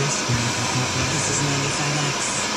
This is 95X.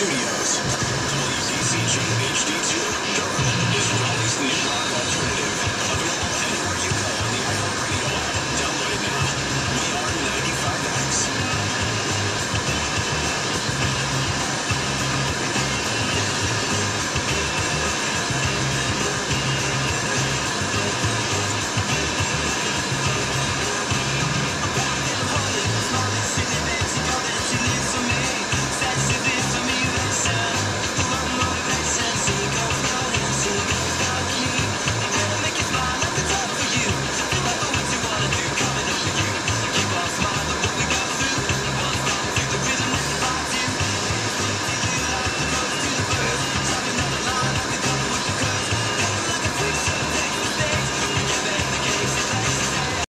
Studios. WDCG HD2, Durham.